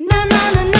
Na na na na.